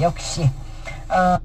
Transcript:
역시. 어,